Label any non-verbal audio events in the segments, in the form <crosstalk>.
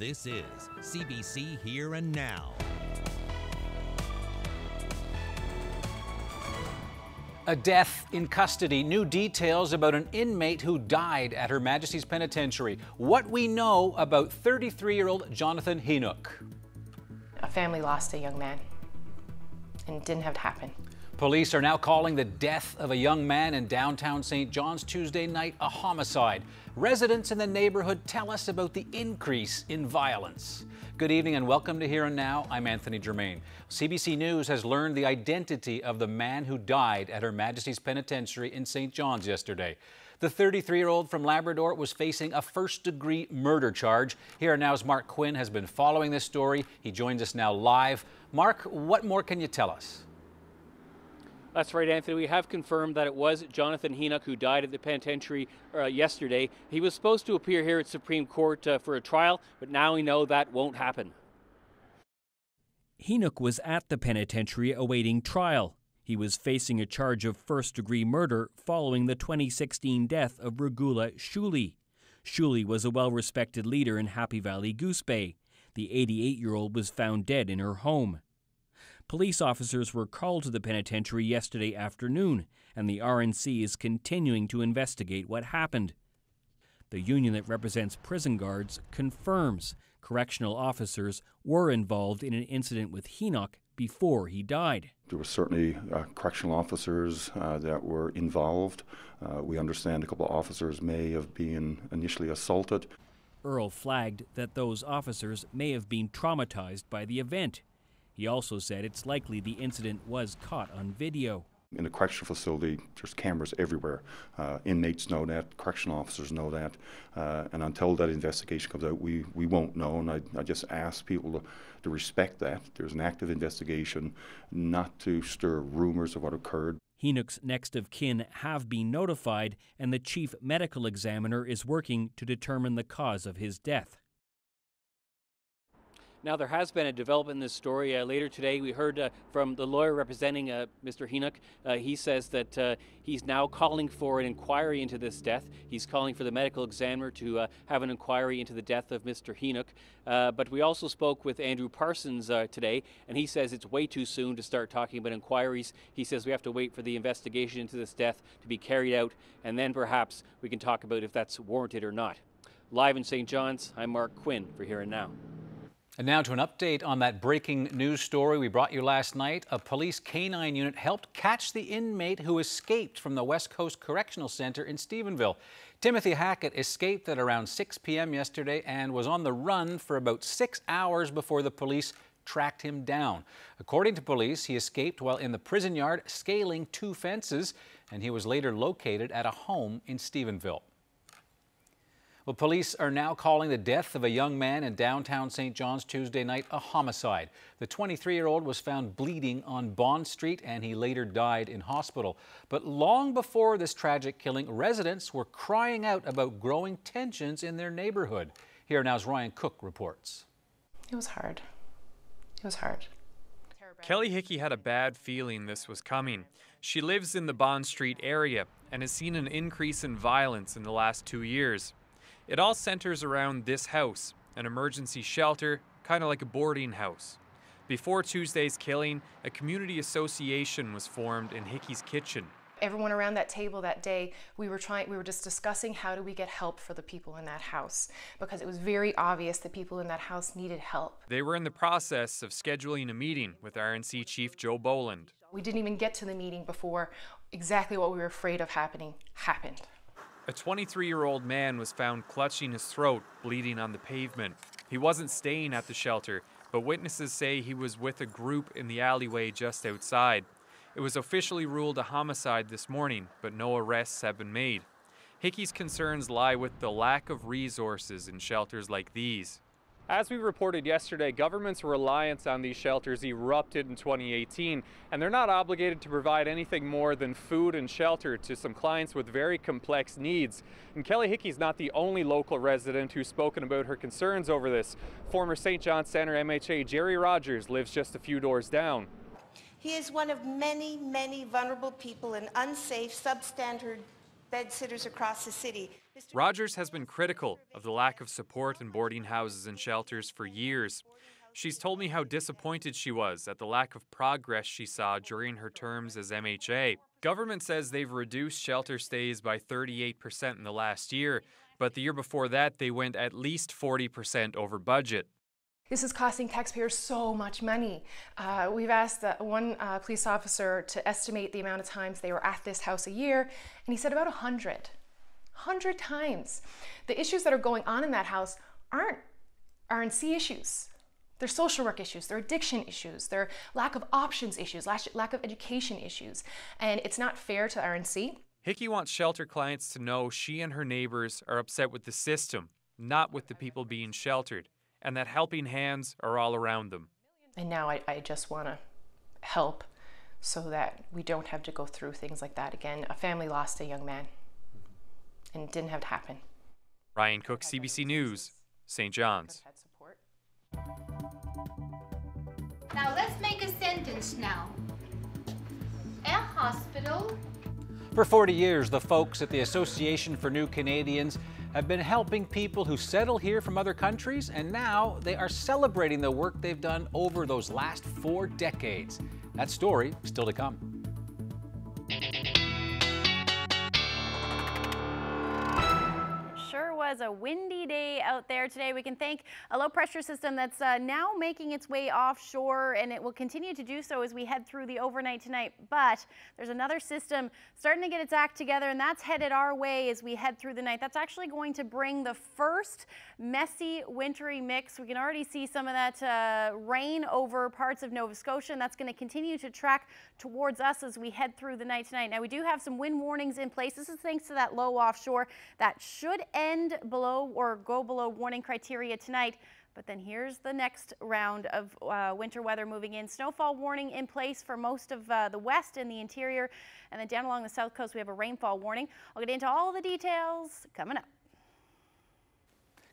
This is CBC Here and Now. A death in custody. New details about an inmate who died at Her Majesty's Penitentiary. What we know about 33 year old Jonathan Henoche. A family lost a young man, and it didn't have to happen. Police are now calling the death of a young man in downtown St. John's Tuesday night a homicide. Residents in the neighborhood tell us about the increase in violence. Good evening and welcome to Here and Now. I'm Anthony Germain. CBC News has learned the identity of the man who died at Her Majesty's Penitentiary in St. John's yesterday. The 33 year old from Labrador was facing a first degree murder charge. Here and Now's Mark Quinn has been following this story. He joins us now live. Mark, what more can you tell us? That's right, Anthony. We have confirmed that it was Jonathan Henoche who died at the penitentiary uh, yesterday. He was supposed to appear here at Supreme Court uh, for a trial, but now we know that won't happen. Henoche was at the penitentiary awaiting trial. He was facing a charge of first degree murder following the 2016 death of Regula Schule. Schule was a well respected leader in Happy Valley Goose Bay. The 88 year old was found dead in her home. Police officers were called to the penitentiary yesterday afternoon, and the RNC is continuing to investigate what happened. The union that represents prison guards confirms correctional officers were involved in an incident with Henoche before he died. There were certainly uh, correctional officers uh, that were involved. Uh, we understand a couple of officers may have been initially assaulted. Earle flagged that those officers may have been traumatized by the event. He also said it's likely the incident was caught on video. In a correctional facility, there's cameras everywhere. Uh, inmates know that, correctional officers know that, uh, and until that investigation comes out, we, we won't know. And I, I just ask people to, to respect that. There's an active investigation, not to stir rumors of what occurred. Henoche's next of kin have been notified, and the chief medical examiner is working to determine the cause of his death. Now, there has been a development in this story. Uh, later today, we heard uh, from the lawyer representing uh, Mr. Henoche. Uh, he says that uh, he's now calling for an inquiry into this death. He's calling for the medical examiner to have an inquiry into the death of Mr. Henoche. but we also spoke with Andrew Parsons today, and he says it's way too soon to start talking about inquiries. He says we have to wait for the investigation into this death to be carried out, and then perhaps we can talk about if that's warranted or not. Live in St. John's, I'm Mark Quinn for Here and Now. And now to an update on that breaking news story we brought you last night. A police canine unit helped catch the inmate who escaped from the West Coast Correctional Center in Stephenville. Timothy Hackett escaped at around 6 p.m. yesterday and was on the run for about six hours before the police tracked him down. According to police, he escaped while in the prison yard scaling two fences, and he was later located at a home in Stephenville. Well, police are now calling the death of a young man in downtown St. John's Tuesday night a homicide. The 23 year old was found bleeding on Bond Street and he later died in hospital. But long before this tragic killing, residents were crying out about growing tensions in their neighborhood. Here now's Ryan Cooke reports. It was hard. It was hard. Kelly Hickey had a bad feeling this was coming. She lives in the Bond Street area and has seen an increase in violence in the last two years. It all centers around this house, an emergency shelter, kind of like a boarding house. Before Tuesday's killing, a community association was formed in Hickey's kitchen. Everyone around that table that day, we were trying we were just discussing how do we get help for the people in that house because it was very obvious that people in that house needed help. They were in the process of scheduling a meeting with RNC Chief Joe Boland. We didn't even get to the meeting before exactly what we were afraid of happening happened. A 23 year old man was found clutching his throat, bleeding on the pavement. He wasn't staying at the shelter, but witnesses say he was with a group in the alleyway just outside. It was officially ruled a homicide this morning, but no arrests have been made. Hickey's concerns lie with the lack of resources in shelters like these. As we reported yesterday, government's reliance on these shelters erupted in 2018, and they're not obligated to provide anything more than food and shelter to some clients with very complex needs. And Kelly Hickey's not the only local resident who's spoken about her concerns over this. Former St. John Center MHA Gerry Rogers lives just a few doors down. He is one of many, many vulnerable people in unsafe, substandard bed sitters across the city. Rogers has been critical of the lack of support in boarding houses and shelters for years. She's told me how disappointed she was at the lack of progress she saw during her terms as MHA. Government says they've reduced shelter stays by 38% in the last year, but the year before that they went at least 40% over budget. This is costing taxpayers so much money. Uh, we've asked one uh, police officer to estimate the amount of times they were at this house a year, and he said about 100. 100 times. The issues that are going on in that house aren't RNC issues. They're social work issues, they're addiction issues, they're lack of options issues, lack of education issues. And it's not fair to RNC. Hickey wants shelter clients to know she and her neighbors are upset with the system, not with the people being sheltered, and that helping hands are all around them. And now I, I just want to help so that we don't have to go through things like that again. A family lost a young man, and it didn't have to happen. Ryan Cooke, CBC News, St. John's. Now let's make a sentence now. A hospital. For 40 years, the folks at the Association for New Canadians have been helping people who settle here from other countries, and now they are celebrating the work they've done over those last four decades. That story still to come. Was a windy day out there today. We can thank a low pressure system that's uh, now making its way offshore and it will continue to do so as we head through the overnight tonight. But there's another system starting to get its act together and that's headed our way as we head through the night. That's actually going to bring the first messy wintry mix. We can already see some of that uh, rain over parts of Nova Scotia and that's going to continue to track towards us as we head through the night tonight. Now we do have some wind warnings in place. This is thanks to that low offshore that should end below or go below warning criteria tonight. But then here's the next round of uh, winter weather moving in. Snowfall warning in place for most of uh, the west and the interior. And then down along the south coast, we have a rainfall warning. I'll get into all the details coming up.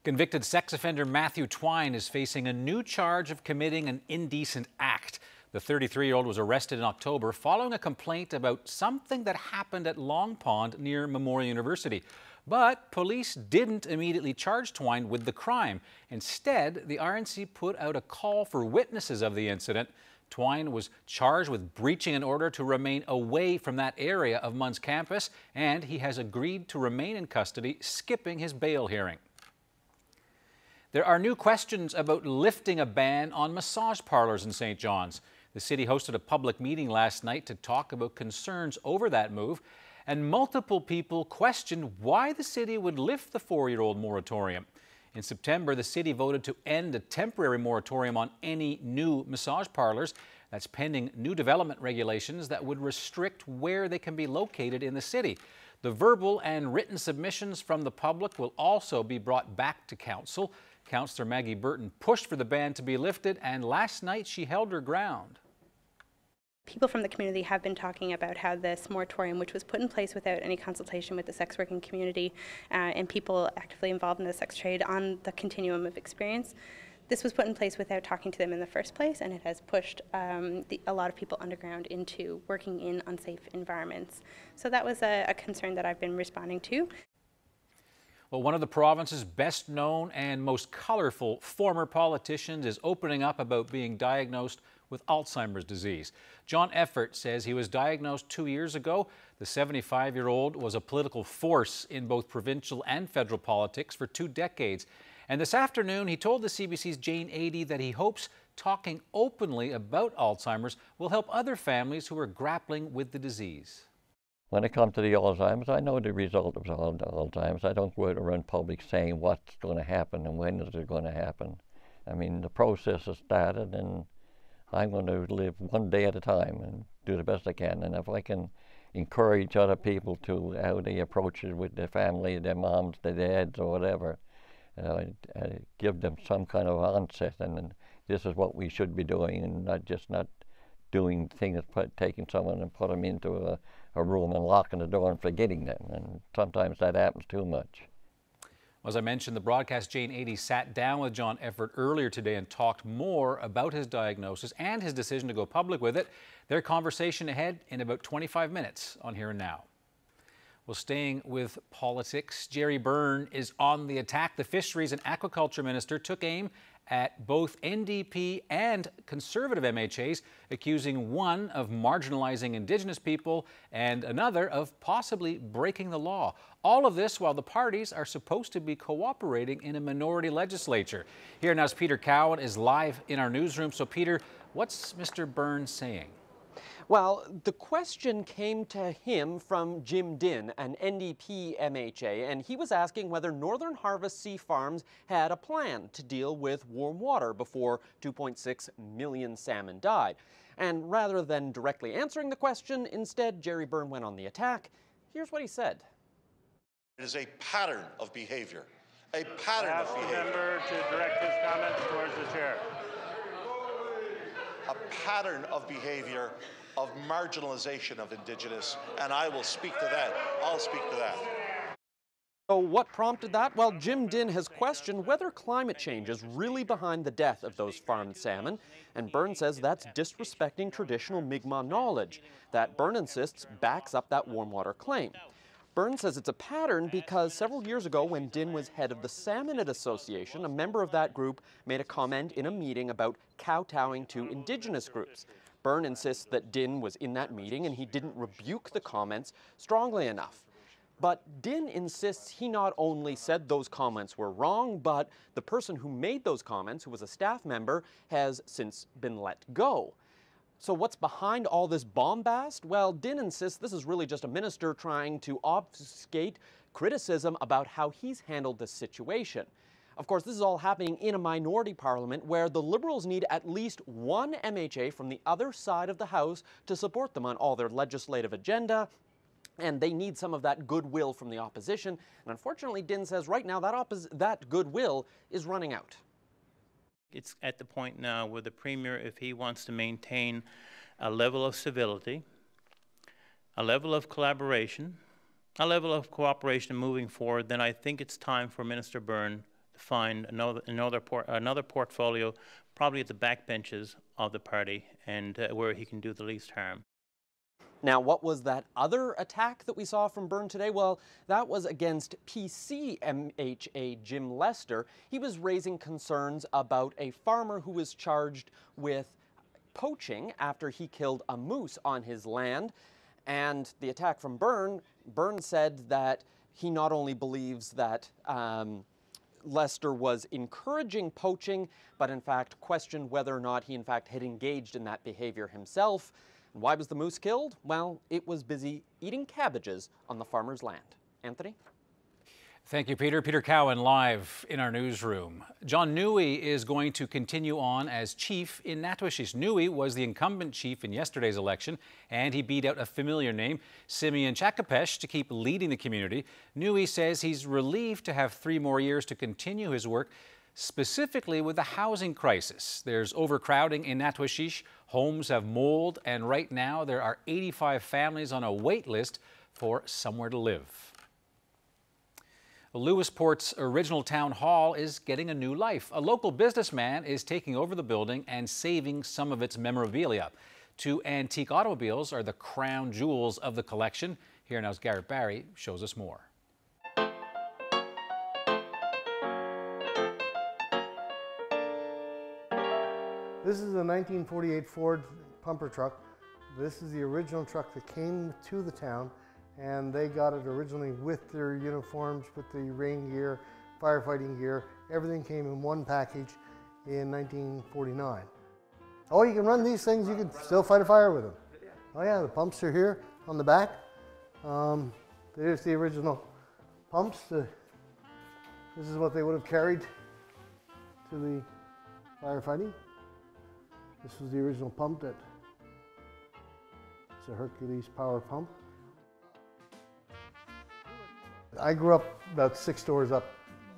Convicted sex offender Matthew Twine is facing a new charge of committing an indecent act. The 33 year old was arrested in October following a complaint about something that happened at Long Pond near Memorial University. But police didn't immediately charge Twine with the crime. Instead, the RNC put out a call for witnesses of the incident. Twine was charged with breaching an order to remain away from that area of MUN's campus, and he has agreed to remain in custody, skipping his bail hearing. There are new questions about lifting a ban on massage parlors in St. John's. The city hosted a public meeting last night to talk about concerns over that move and multiple people questioned why the city would lift the four year old moratorium. In September, the city voted to end a temporary moratorium on any new massage parlors. That's pending new development regulations that would restrict where they can be located in the city. The verbal and written submissions from the public will also be brought back to Council. Councillor Maggie Burton pushed for the ban to be lifted, and last night she held her ground people from the community have been talking about how this moratorium, which was put in place without any consultation with the sex working community uh, and people actively involved in the sex trade on the continuum of experience, this was put in place without talking to them in the first place, and it has pushed um, the, a lot of people underground into working in unsafe environments. So that was a, a concern that I've been responding to. Well, one of the province's best known and most colorful former politicians is opening up about being diagnosed with Alzheimer's disease. John Efford says he was diagnosed two years ago. The 75 year old was a political force in both provincial and federal politics for two decades. And this afternoon, he told the CBC's Jane Adey that he hopes talking openly about Alzheimer's will help other families who are grappling with the disease. When it comes to the Alzheimer's, I know the result of Alzheimer's. I don't go around public saying what's going to happen and when is it going to happen. I mean, the process has started and I'm going to live one day at a time and do the best I can. And if I can encourage other people to how they approach it with their family, their moms, their dads, or whatever, uh, uh, give them some kind of onset. And, and, this is what we should be doing, and not just not doing things, put, taking someone and put them into a, a room and locking the door and forgetting them. And sometimes that happens too much. As I mentioned, the broadcast Jane Adey sat down with John Efford earlier today and talked more about his diagnosis and his decision to go public with it. Their conversation ahead in about 25 minutes on Here and Now. Well, staying with politics, Gerry Byrne is on the attack. The Fisheries and Aquaculture Minister took aim at both NDP and Conservative MHAs, accusing one of marginalizing Indigenous people and another of possibly breaking the law. All of this while the parties are supposed to be cooperating in a minority legislature. Here now, is Peter Cowan is live in our newsroom. So, Peter, what's Mr. Byrne saying? Well, the question came to him from Jim Dinn, an NDP MHA, and he was asking whether Northern Harvest Sea Farms had a plan to deal with warm water before 2.6 million salmon died. And rather than directly answering the question, instead Gerry Byrne went on the attack. Here's what he said. It is a pattern of behavior. A pattern of behavior. member to direct his comments towards the chair. A pattern of behavior of marginalization of Indigenous, and I will speak to that. I'll speak to that. So what prompted that? Well, Jim Dinn has questioned whether climate change is really behind the death of those farmed salmon, and Byrne says that's disrespecting traditional Mi'kmaq knowledge. That Byrne insists backs up that warm water claim. Byrne says it's a pattern because several years ago when Dinn was head of the Salmonid Association, a member of that group made a comment in a meeting about kowtowing to indigenous groups. Byrne insists that Dinn was in that meeting and he didn't rebuke the comments strongly enough. But Dinn insists he not only said those comments were wrong, but the person who made those comments, who was a staff member, has since been let go. So what's behind all this bombast? Well, Dinn insists this is really just a minister trying to obfuscate criticism about how he's handled the situation. Of course, this is all happening in a minority parliament where the Liberals need at least one MHA from the other side of the House to support them on all their legislative agenda, and they need some of that goodwill from the opposition. And unfortunately, Dinn says right now that, that goodwill is running out. It's at the point now where the Premier, if he wants to maintain a level of civility, a level of collaboration, a level of cooperation moving forward, then I think it's time for Minister Byrne to find another another por another portfolio, probably at the backbenches of the party, and uh, where he can do the least harm. Now, what was that other attack that we saw from Byrne today? Well, that was against PC MHA Jim Lester. He was raising concerns about a farmer who was charged with poaching after he killed a moose on his land. And the attack from Byrne, Byrne said that he not only believes that um, Lester was encouraging poaching, but in fact questioned whether or not he in fact had engaged in that behavior himself. Why was the moose killed? Well, it was busy eating cabbages on the farmer's land. Anthony? Thank you, Peter. Peter Cowan live in our newsroom. John Nui is going to continue on as chief in Natuashish. Nui was the incumbent chief in yesterday's election, and he beat out a familiar name, Simeon Tshakapesh, to keep leading the community. Nui says he's relieved to have three more years to continue his work, specifically with the housing crisis. There's overcrowding in Natuashish. Homes have mold, and right now there are 85 families on a wait list for somewhere to live. Lewisport's original town hall is getting a new life. A local businessman is taking over the building and saving some of its memorabilia. Two antique automobiles are the crown jewels of the collection. Here now's Garrett Barry shows us more. This is a 1948 Ford pumper truck. This is the original truck that came to the town and they got it originally with their uniforms, with the rain gear, firefighting gear. Everything came in one package in 1949. Oh, you can run these things, you can still fight a fire with them. Oh yeah, the pumps are here on the back. Um, there's the original pumps. This is what they would have carried to the firefighting. This was the original pump that, it's a Hercules power pump. I grew up about six doors up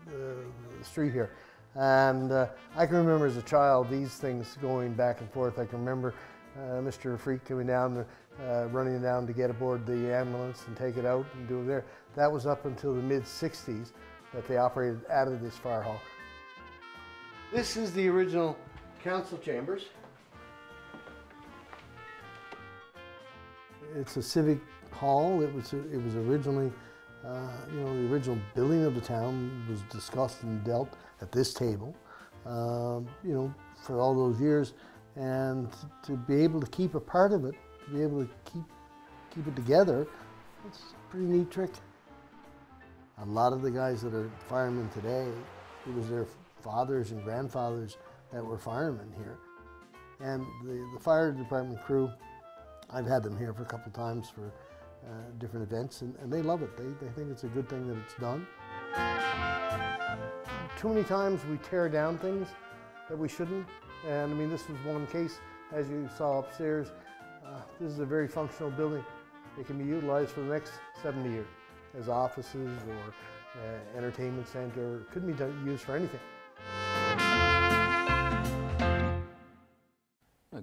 the street here. And uh, I can remember as a child these things going back and forth. I can remember uh, Mr. Freak coming down, uh, running down to get aboard the ambulance and take it out and do it there. That was up until the mid 60s that they operated out of this fire hall. This is the original council chambers. It's a civic hall. It was it was originally, uh, you know, the original building of the town was discussed and dealt at this table, um, you know, for all those years, and to be able to keep a part of it, to be able to keep keep it together, it's a pretty neat trick. A lot of the guys that are firemen today, it was their fathers and grandfathers that were firemen here. And the, the fire department crew, I've had them here for a couple times for uh, different events, and, and they love it. They, they think it's a good thing that it's done. Too many times we tear down things that we shouldn't, and I mean, this was one case, as you saw upstairs. Uh, this is a very functional building. It can be utilized for the next 70 years as offices or uh, entertainment center. It couldn't be used for anything.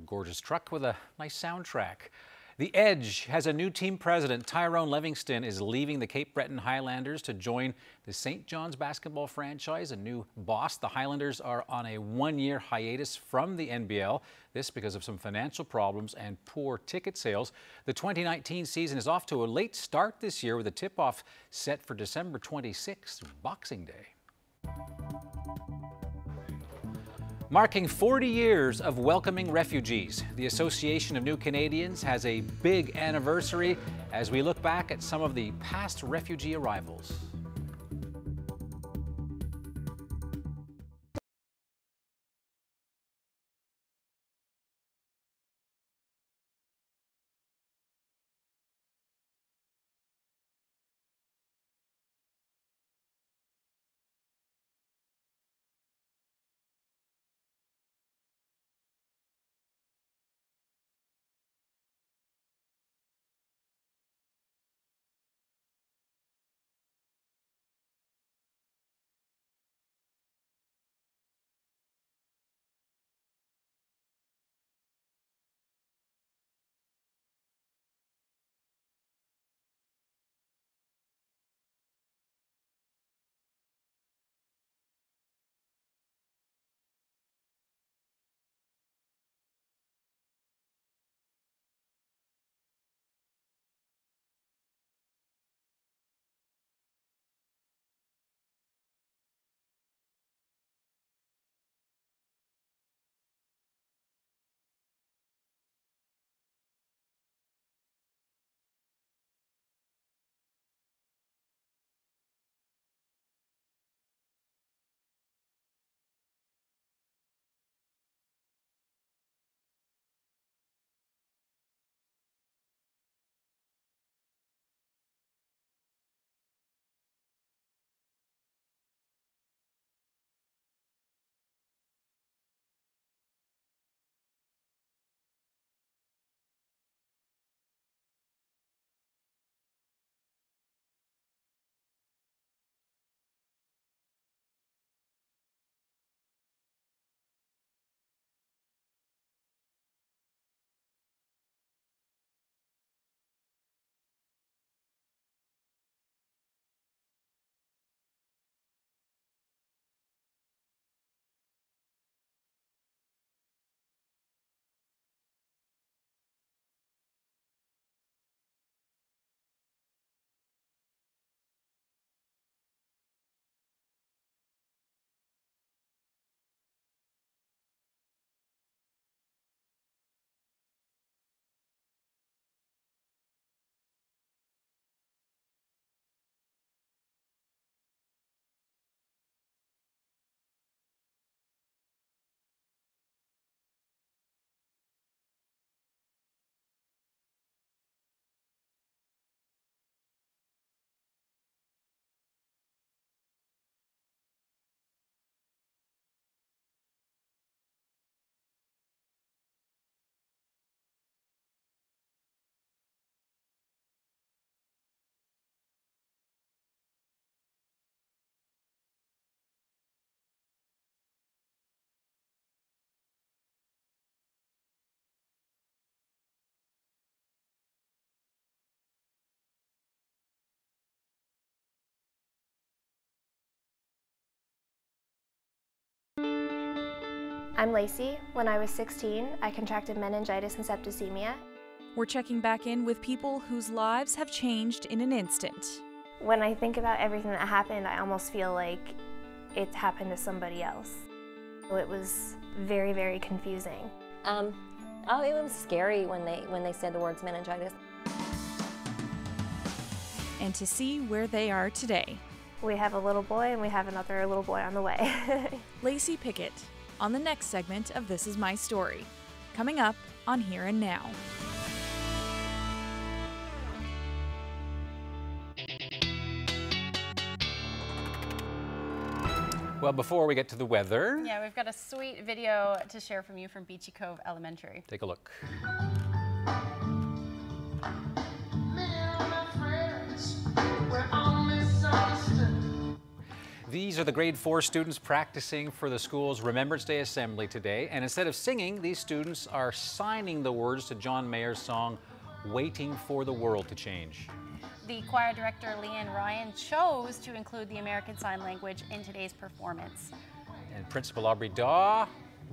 Gorgeous truck with a nice soundtrack. The Edge has a new team president. Tyrone Livingston is leaving the Cape Breton Highlanders to join the St. John's basketball franchise. A new boss. The Highlanders are on a one-year hiatus from the NBL. This because of some financial problems and poor ticket sales. The 2019 season is off to a late start this year with a tip-off set for December 26th, Boxing Day. Marking 40 years of welcoming refugees, the Association of New Canadians has a big anniversary as we look back at some of the past refugee arrivals. I'm Lacey. When I was 16, I contracted meningitis and septicemia. We're checking back in with people whose lives have changed in an instant. When I think about everything that happened, I almost feel like it happened to somebody else. It was very, very confusing. Um, oh, it was scary when they when they said the words meningitis. And to see where they are today. We have a little boy and we have another little boy on the way. <laughs> Lacey Pickett on the next segment of This Is My Story, coming up on Here and Now. Well, before we get to the weather, Yeah, we've got a sweet video to share from you from Beachy Cove Elementary. take a look. These are the grade four students practicing for the school's Remembrance Day Assembly today. And instead of singing, these students are signing the words to John Mayer's song, Waiting for the World to Change. The choir director, Leanne Ryan, chose to include the American Sign Language in today's performance. And Principal Aubrey Daw,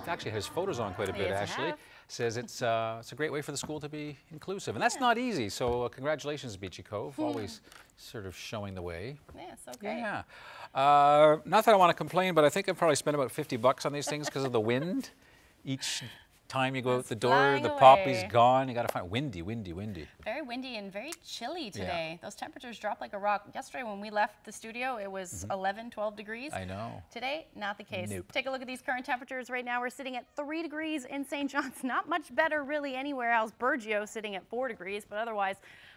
actually has photos on quite a bit, Ashley, have. Says it's, uh, it's a great way for the school to be inclusive. And that's not easy, so uh, congratulations, Beachy Cove, <laughs> always sort of showing the way. Yeah, so great. Yeah. Uh, not that I want to complain, but I think I've probably spent about 50 bucks on these things because of the wind. Each time you go out the door, the poppy's away. gone. You got to find windy, windy, windy. Very windy and very chilly today. Those temperatures dropped like a rock. Yesterday, when we left the studio, it was Mhm. 11, 12 degrees. I know. Today, not the case. Nope. Take a look at these current temperatures right now. We're sitting at 3 degrees in St. John's. <laughs> Not much better, really, anywhere else. Burgeo sitting at 4 degrees, but otherwise,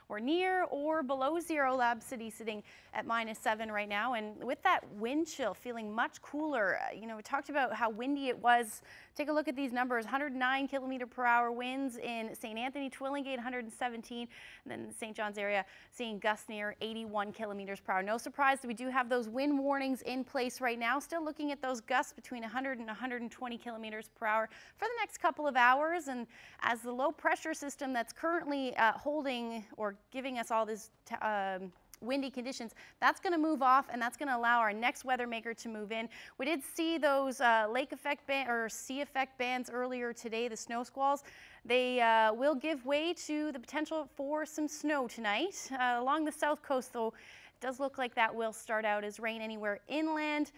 we're near or below zero. Lab City sitting at minus 7 right now. And with that wind chill, feeling much cooler. Uh, You know, we talked about how windy it was. Take a look at these numbers 109 kilometer per hour winds in St. Anthony, Twillingate, 117. And then St. John's area seeing gusts near 81 kilometers per hour. No surprise that we do have those wind warnings in place right now. Still looking at those gusts between 100 and 120 kilometers per hour for the next couple of hours. And as the low pressure system that's currently uh, holding or giving us all this um, windy conditions, that's going to move off and that's going to allow our next weather maker to move in. We did see those uh, lake effect ban- or sea effect bands earlier today, the snow squalls. They uh, will give way to the potential for some snow tonight. Uh, along the south coast, though, it does look like that will start out as rain anywhere inland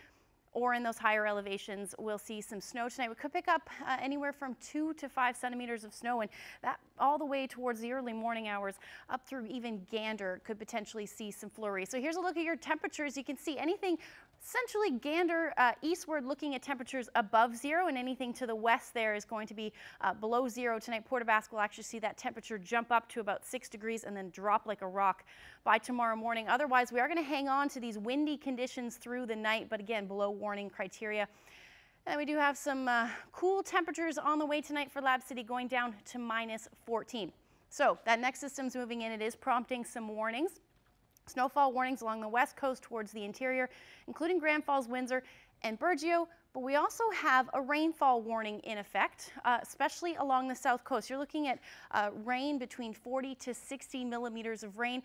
or in those higher elevations, we'll see some snow tonight. We could pick up uh, anywhere from two to five centimeters of snow, and that all the way towards the early morning hours, up through even Gander, could potentially see some flurries. So here's a look at your temperatures. You can see anything essentially Gander uh, eastward looking at temperatures above zero, and anything to the west there is going to be uh, below zero tonight. Port Basque will actually see that temperature jump up to about six degrees and then drop like a rock by tomorrow morning. Otherwise, we are going to hang on to these windy conditions through the night, but again, below warning criteria. And we do have some uh, cool temperatures on the way tonight for Lab City going down to minus 14. So that next system's moving in. It is prompting some warnings. Snowfall warnings along the west coast towards the interior, including Grand Falls, Windsor, and Burgeo. But we also have a rainfall warning in effect, uh, especially along the south coast. You're looking at uh, rain between 40 to 60 millimeters of rain.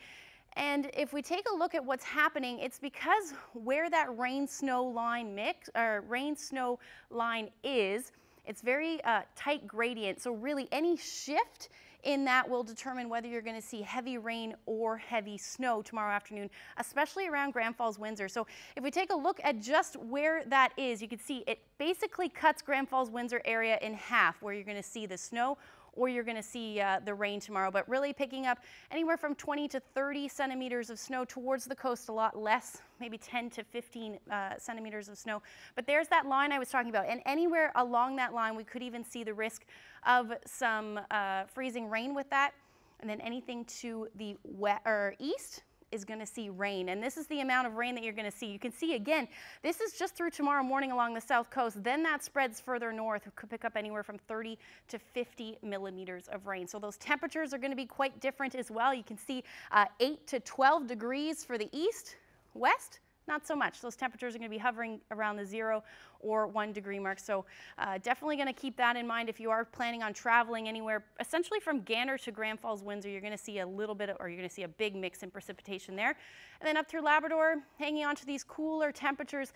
And if we take a look at what's happening, it's because where that rain snow line mix or rain snow line is, it's very uh, tight gradient. So really any shift in that will determine whether you're going to see heavy rain or heavy snow tomorrow afternoon, especially around Grand Falls, Windsor. So if we take a look at just where that is, you can see it basically cuts Grand Falls, Windsor area in half where you're going to see the snow or you're going to see uh, the rain tomorrow. But really picking up anywhere from 20 to 30 centimeters of snow towards the coast, a lot less, maybe 10 to 15 uh, centimeters of snow. But there's that line I was talking about. And anywhere along that line, we could even see the risk of some uh, freezing rain with that. And then anything to the west or east is going to see rain. And this is the amount of rain that you're going to see. You can see again, this is just through tomorrow morning along the south coast. Then that spreads further north. We could pick up anywhere from 30 to 50 millimeters of rain. So those temperatures are going to be quite different as well. You can see uh, 8 to 12 degrees for the east, west. Not so much. Those temperatures are going to be hovering around the zero or one degree mark. So uh, definitely going to keep that in mind if you are planning on traveling anywhere, essentially from Gander to Grand Falls, Windsor, you're going to see a little bit, of, or you're going to see a big mix in precipitation there. And then up through Labrador, hanging on to these cooler temperatures,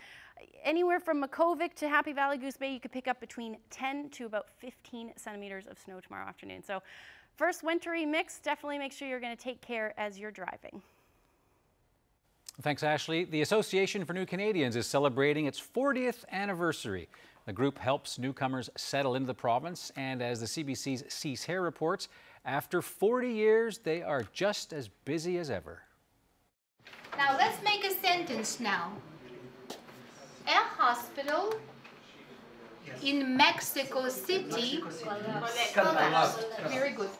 anywhere from Makkovik to Happy Valley Goose Bay, you could pick up between 10 to about 15 centimeters of snow tomorrow afternoon. So first wintry mix, definitely make sure you're going to take care as you're driving. Thanks, Ashley. The Association for New Canadians is celebrating its 40th anniversary. The group helps newcomers settle into the province, and as the CBC's Cease Hair reports, after 40 years, they are just as busy as ever. Now let's make a sentence now. A hospital in Mexico City. Very good.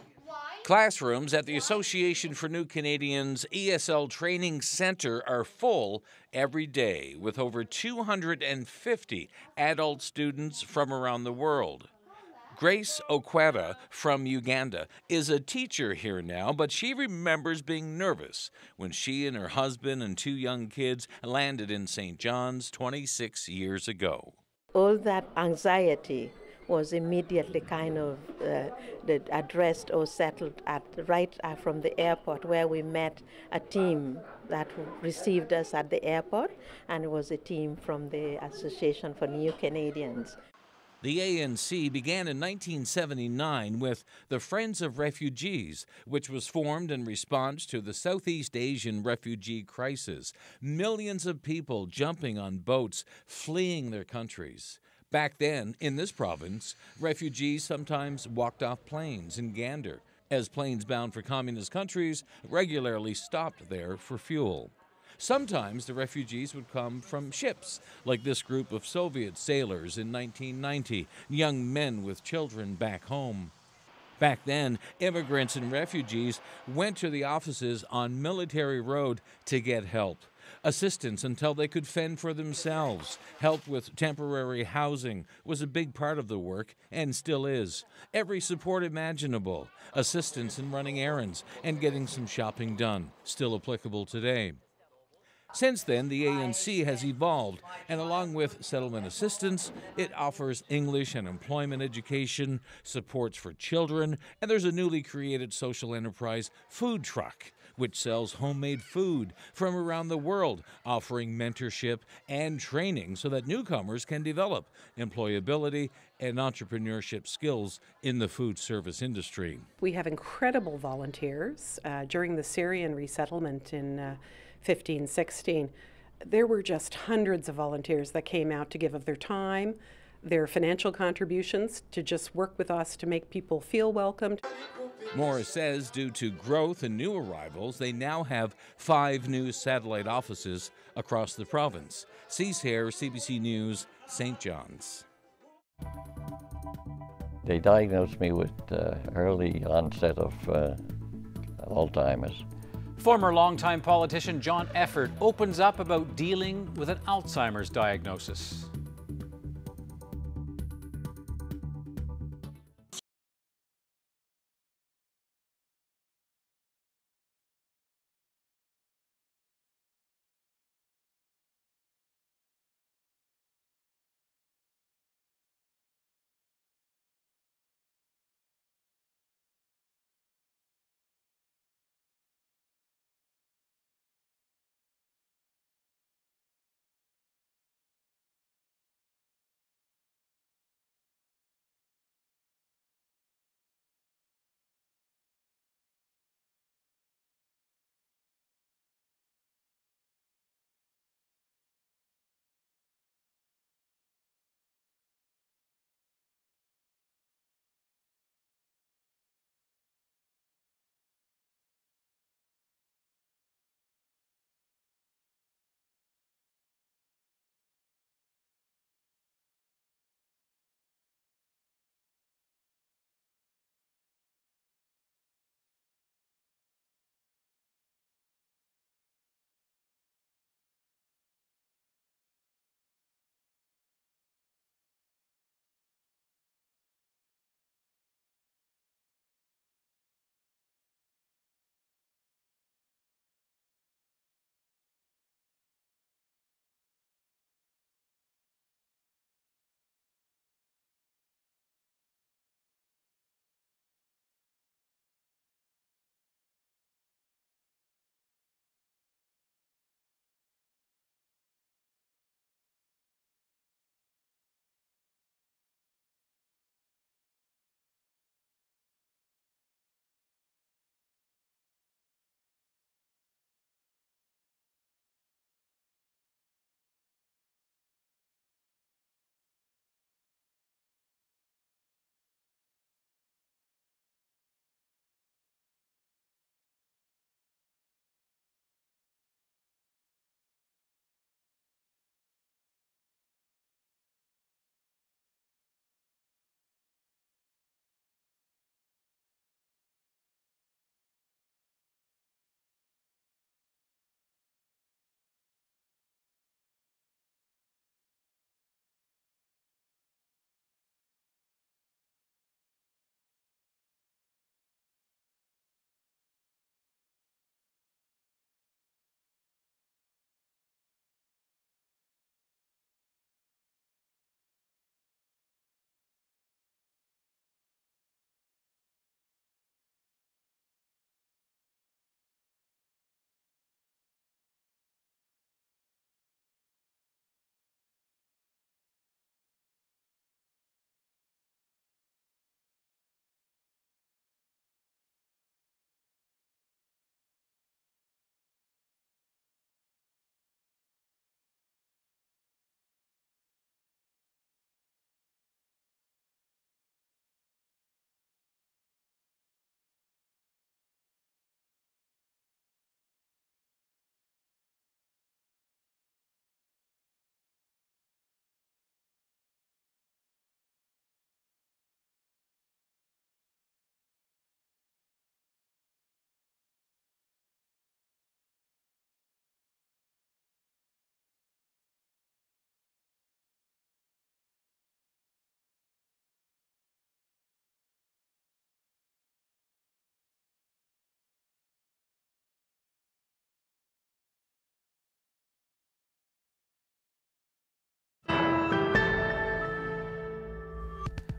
Classrooms at the Association for New Canadians ESL Training Center are full every day with over 250 adult students from around the world. Grace Okweta from Uganda is a teacher here now, but she remembers being nervous when she and her husband and two young kids landed in St. John's 26 years ago. All that anxiety was immediately kind of uh, addressed or settled at right uh, from the airport where we met a team that received us at the airport and it was a team from the Association for New Canadians. The ANC began in 1979 with the Friends of Refugees, which was formed in response to the Southeast Asian refugee crisis. Millions of people jumping on boats, fleeing their countries. Back then, in this province, refugees sometimes walked off planes in Gander, as planes bound for communist countries regularly stopped there for fuel. Sometimes the refugees would come from ships, like this group of Soviet sailors in 1990, young men with children back home. Back then, immigrants and refugees went to the offices on Military Road to get help assistance until they could fend for themselves. Help with temporary housing was a big part of the work and still is. Every support imaginable, assistance in running errands and getting some shopping done, still applicable today. Since then, the ANC has evolved, and along with settlement assistance, it offers English and employment education, supports for children, and there's a newly created social enterprise, Food Truck, which sells homemade food from around the world, offering mentorship and training so that newcomers can develop employability and entrepreneurship skills in the food service industry. We have incredible volunteers. Uh, during the Syrian resettlement in uh, 15, 16, there were just hundreds of volunteers that came out to give of their time, their financial contributions to just work with us to make people feel welcomed. Morris says due to growth and new arrivals, they now have five new satellite offices across the province. Cease Hair, CBC News, St. John's. They diagnosed me with uh, early onset of uh, Alzheimer's. Former longtime politician John Efford opens up about dealing with an Alzheimer's diagnosis.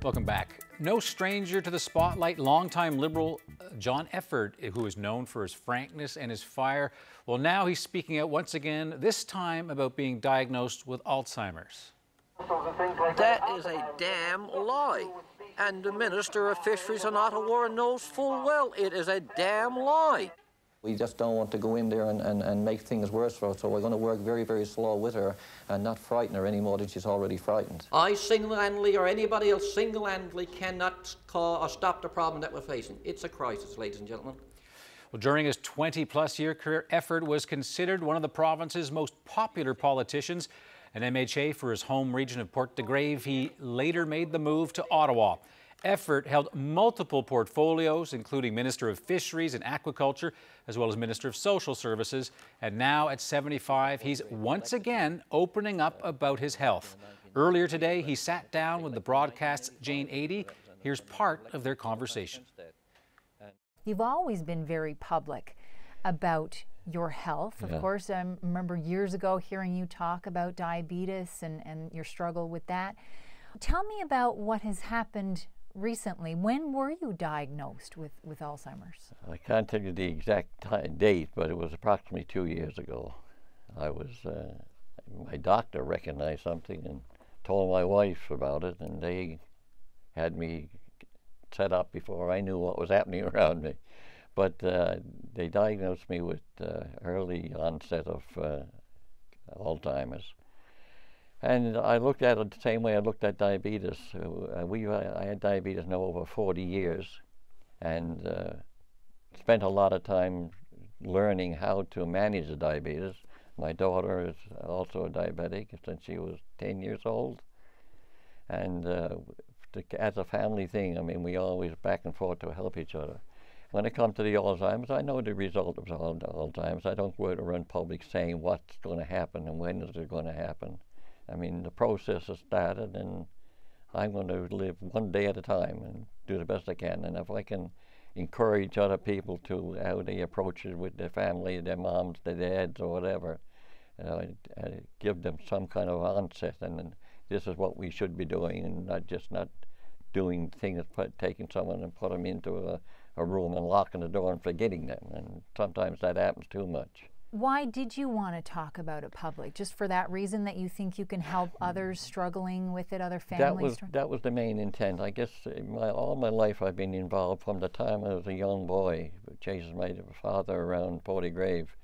Welcome back. No stranger to the spotlight, longtime Liberal uh, John Efford, who is known for his frankness and his fire. Well, now he's speaking out once again, this time about being diagnosed with Alzheimer's. That is a damn lie. And the Minister of Fisheries in Ottawa knows full well it is a damn lie. We just don't want to go in there and, and, and make things worse for her, so we're going to work very, very slow with her and not frighten her any more than she's already frightened. I single-handedly or anybody else single-handedly cannot call or stop the problem that we're facing. It's a crisis, ladies and gentlemen. Well, during his 20-plus year career, Efford was considered one of the province's most popular politicians. An MHA for his home region of Port de Grave, he later made the move to Ottawa. Efford held multiple portfolios, including Minister of Fisheries and Aquaculture, as well as Minister of Social Services. And now at 75, he's once again opening up about his health. Earlier today, he sat down with the broadcast's Jane Adey. Here's part of their conversation. You've always been very public about your health. Of Yeah. course, I remember years ago hearing you talk about diabetes and, and your struggle with that. Tell me about what has happened recently. When were you diagnosed with, with Alzheimer's? I can't tell you the exact date, but it was approximately two years ago. I was, uh, my doctor recognized something and told my wife about it, and they had me set up before I knew what was happening <laughs> around me. But uh, they diagnosed me with uh, early onset of uh, Alzheimer's. And I looked at it the same way I looked at diabetes. Uh, we, I had diabetes now over 40 years and uh, spent a lot of time learning how to manage the diabetes. My daughter is also a diabetic since she was 10 years old. And uh, to, as a family thing, I mean, we always back and forth to help each other. When it comes to the Alzheimer's, I know the result of Al- Alzheimer's. I don't go around public saying what's going to happen and when is it going to happen. I mean, the process has started, and I'm going to live one day at a time and do the best I can. And if I can encourage other people to how they approach it with their family, their moms, their dads, or whatever, uh, uh, give them some kind of onset, and, then this is what we should be doing, and not just not doing things, put, taking someone and put them into a, a room and locking the door and forgetting them. And sometimes that happens too much. Why did you want to talk about it public? Just for that reason that you think you can help others struggling with it, other families? That was that was the main intent. I guess uh, my, all my life I've been involved from the time I was a young boy, chasing my father around Port de Grave.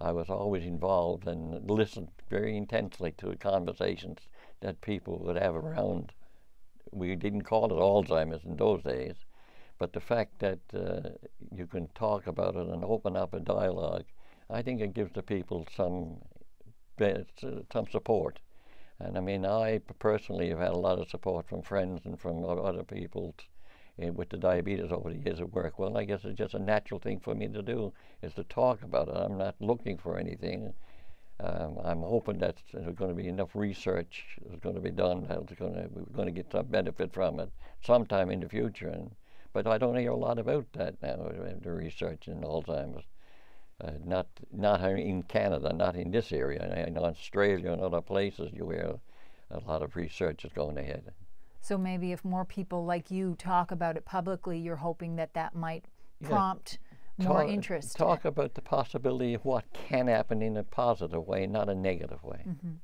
I was always involved and listened very intensely to the conversations that people would have around. We didn't call it Alzheimer's in those days, but the fact that uh, you can talk about it and open up a dialogue, I think it gives the people some some support. And I mean, I personally have had a lot of support from friends and from other people eh, with the diabetes over the years at work. Well, I guess it's just a natural thing for me to do is to talk about it. I'm not looking for anything. Um, I'm hoping that there's going to be enough research that's going to be done that's going to we're going to get some benefit from it sometime in the future. And but I don't hear a lot about that now. uh, The research in Alzheimer's. Uh, not not in Canada, not in this area. In Australia and other places, you hear a lot of research is going ahead. So maybe if more people like you talk about it publicly, you're hoping that that might Yeah. prompt more talk, interest. Talk about the possibility of what can happen in a positive way, not a negative way. Mhm.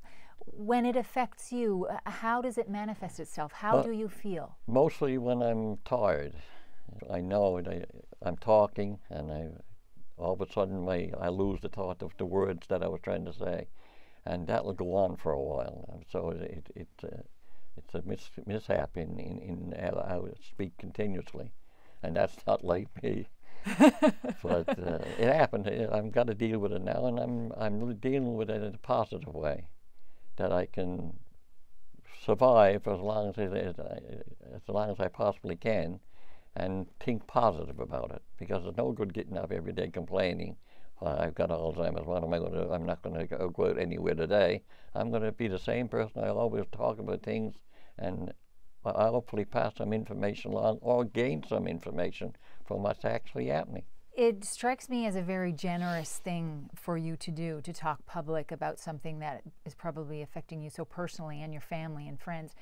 When it affects you, uh, how does it manifest itself? How Well, do you feel? Mostly when I'm tired. I know that I, I'm talking, and I all of a sudden my I lose the thought of the words that I was trying to say, and that will go on for a while. So it it uh, it's a mis- mishap in in, in how I speak continuously, and that's <laughs> not like me. <laughs> but uh, it happened. I've got to deal with it now, and I'm I'm dealing with it in a positive way, that I can survive as long as it, as as long as I possibly can, and think positive about it. Because it's no good getting up every day complaining. Well, I've got Alzheimer's. What am I going to? do? I'm not going to go, go anywhere today. I'm going to be the same person. I'll always talk about things, and I'll hopefully pass some information along or gain some information from what's actually happening. It strikes me as a very generous thing for you to do to talk public about something that is probably affecting you so personally and your family and friends.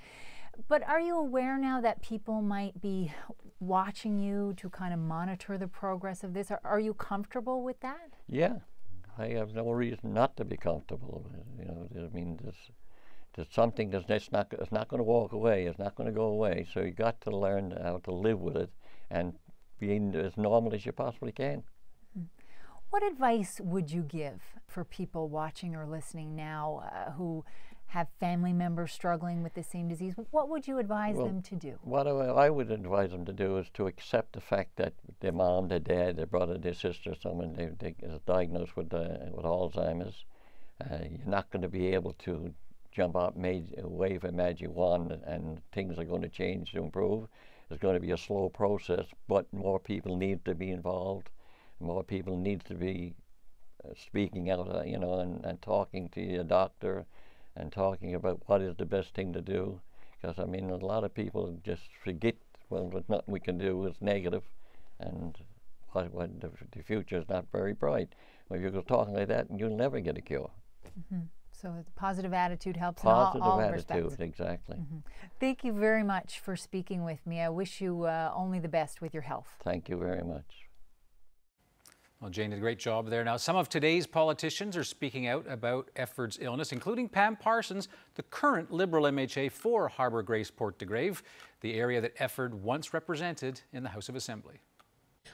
But are you aware now that people might be watching you to kind of monitor the progress of this? Are, are you comfortable with that? Yeah, I have no reason not to be comfortable. You know, I mean, there's, there's something that's, that's not it's not going to walk away. It's not going to go away. So you got to learn how to live with it and being as normal as you possibly can. What advice would you give for people watching or listening now uh, who have family members struggling with the same disease? What would you advise Well, them to do? What I, would advise them to do is to accept the fact that their mom, their dad, their brother, their sister, someone they, they is diagnosed with uh, with Alzheimer's. Uh, you're not going to be able to jump out, made, wave a magic wand, and, and things are going to change to improve. It's going to be a slow process, but more people need to be involved. More people need to be uh, speaking out, uh, you know, and, and talking to your doctor and talking about what is the best thing to do. Because, I mean, a lot of people just forget, well, there's nothing we can do, it's negative, and what, what the, the future is not very bright. Well, you're talking like that, and you'll never get a cure. hmm So a positive attitude helps Positive in all, all attitude, respects. exactly. Mhm. Thank you very much for speaking with me. I wish you uh, only the best with your health. Thank you very much. Well, Jane did a great job there. Now, some of today's politicians are speaking out about Efford's illness, including Pam Parsons, the current Liberal MHA for Harbour Grace Port de Grave, the area that Efford once represented in the House of Assembly.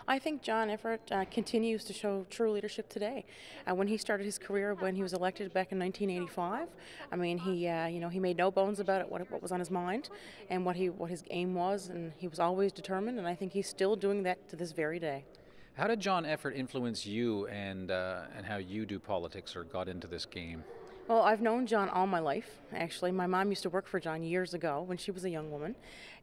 I think John Efford uh, continues to show true leadership today. Uh, when he started his career, when he was elected back in 1985, I mean, he uh, you know he made no bones about it, what, what was on his mind, and what he what his aim was, and he was always determined. And I think he's still doing that to this very day. How did John Efford influence you and, uh, and how you do politics or got into this game? Well, I've known John all my life, actually. My mom used to work for John years ago when she was a young woman.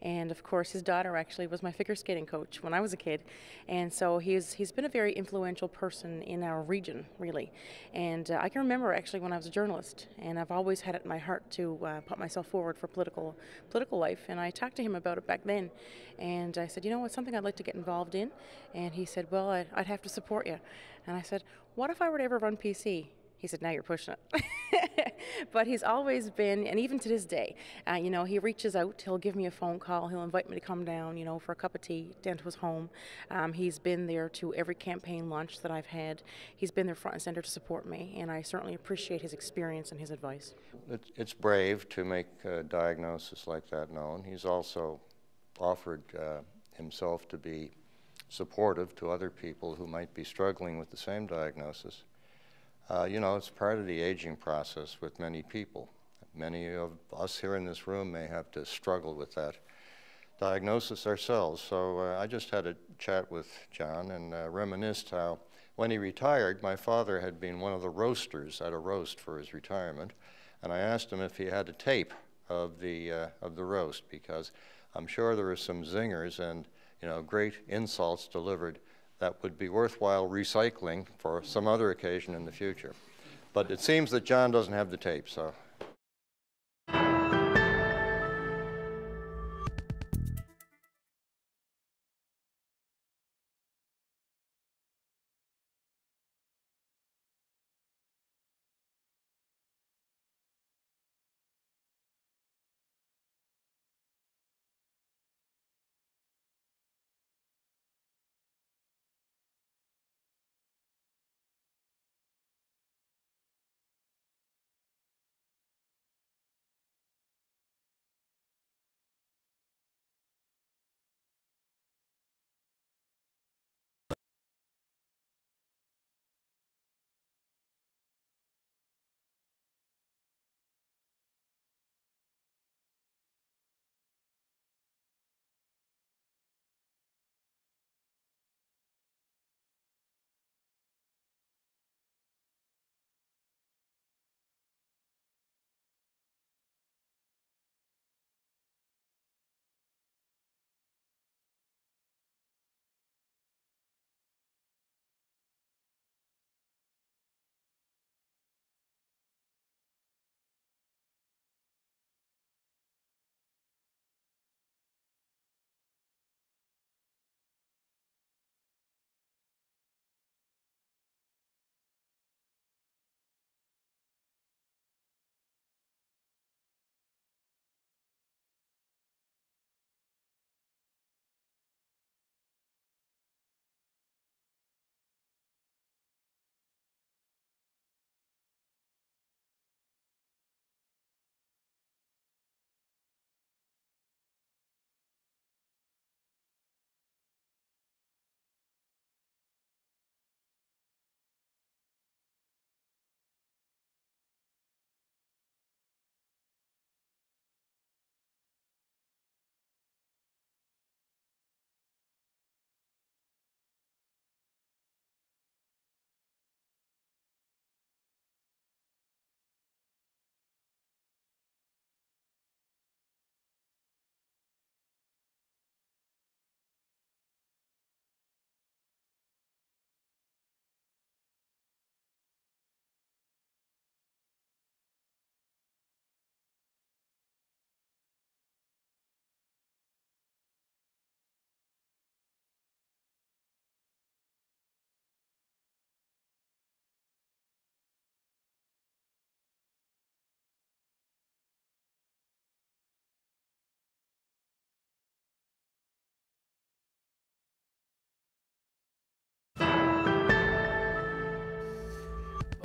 And of course, his daughter actually was my figure skating coach when I was a kid. And so he's, he's been a very influential person in our region, really. And uh, I can remember actually when I was a journalist, and I've always had it in my heart to uh, put myself forward for political, political life. And I talked to him about it back then. And I said, you know, it's something I'd like to get involved in. And he said, well, I'd, I'd have to support you. And I said, what if I were to ever run PC? He said, now you're pushing it. <laughs> but he's always been, and even to this day, uh, you know, he reaches out, he'll give me a phone call, he'll invite me to come down, you know, for a cup of tea down to his home. Um, he's been there to every campaign lunch that I've had. He's been there front and center to support me, and I certainly appreciate his experience and his advice. It's, brave to make a diagnosis like that known. He's also offered uh, himself to be supportive to other people who might be struggling with the same diagnosis. Uh, you know, it's part of the aging process with many people. Many of us here in this room may have to struggle with that diagnosis ourselves. So uh, I just had a chat with John and uh, reminisced how when he retired, my father had been one of the roasters at a roast for his retirement, and I asked him if he had a tape of the uh, of the roast because I'm sure there were some zingers and you know great insults delivered that would be worthwhile recycling for some other occasion in the future. But it seems that John doesn't have the tape, so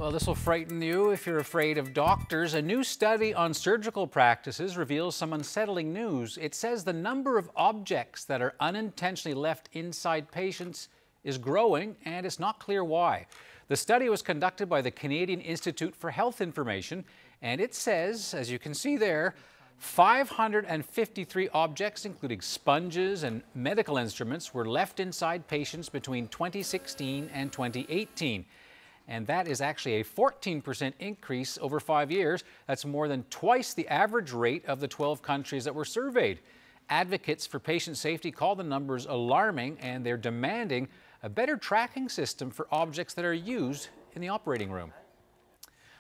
Well, this will frighten you if you're afraid of doctors. A new study on surgical practices reveals some unsettling news. It says the number of objects that are unintentionally left inside patients is growing, and it's not clear why. The study was conducted by the Canadian Institute for Health Information, and it says, as you can see there, 553 objects, including sponges and medical instruments, were left inside patients between 2016 and 2018 and that is actually a 14% increase over five years. That's more than twice the average rate of the 12 countries that were surveyed. Advocates for patient safety call the numbers alarming and they're demanding a better tracking system for objects that are used in the operating room.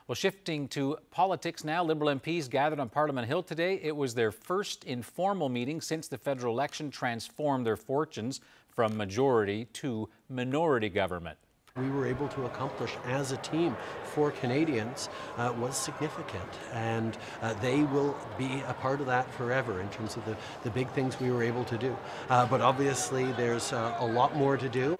Well, shifting to politics now, Liberal MPs gathered on Parliament Hill today. It was their first informal meeting since the federal election transformed their fortunes from majority to minority government we were able to accomplish as a team for Canadians uh, was significant. And uh, they will be a part of that forever in terms of the, the big things we were able to do. Uh, but obviously, there's uh, a lot more to do.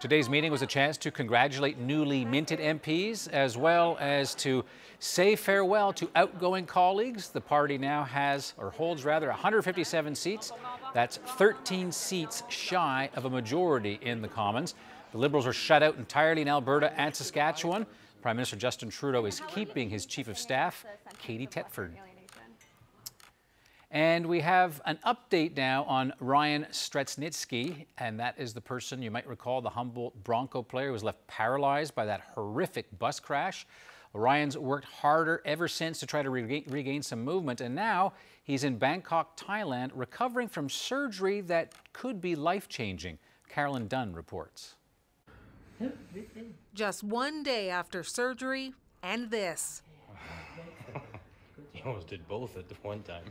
Today's meeting was a chance to congratulate newly minted MPs as well as to say farewell to outgoing colleagues. The party now has, or holds rather, 157 seats. That's 13 seats shy of a majority in the Commons. The Liberals are shut out entirely in Alberta and Saskatchewan. Prime Minister Justin Trudeau is keeping his Chief of Staff, Katie Telford. And we have an update now on Ryan Straschnitzki, and that is the person you might recall, the Humboldt Bronco player who was left paralyzed by that horrific bus crash. Ryan's worked harder ever since to try to regain, regain some movement, and now he's in Bangkok, Thailand, recovering from surgery that could be life changing. Carolyn Dunn reports. Just one day after surgery, and this. <laughs> he almost did both at the one time.